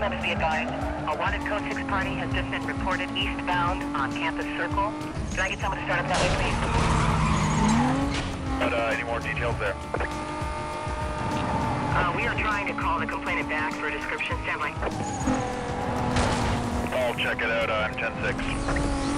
members be advised. A wanted code 6 party has just been reported eastbound on Campus Circle. Can I get someone to start up that way, please? But, uh, any more details there? Uh, we are trying to call the complainant back for a description. Stand by. I'll check it out, uh, I'm 10-6.